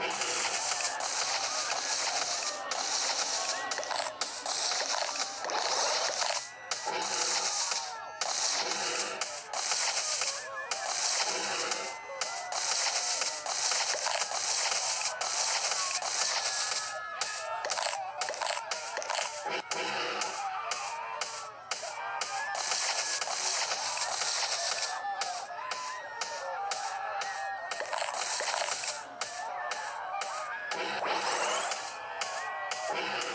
you Thank you.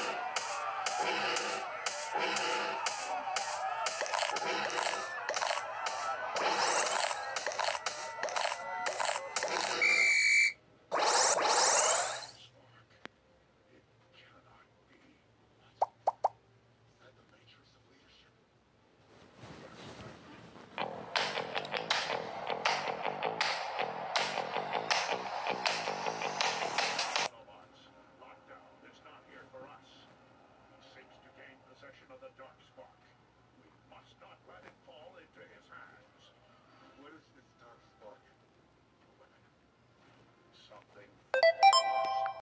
of the dark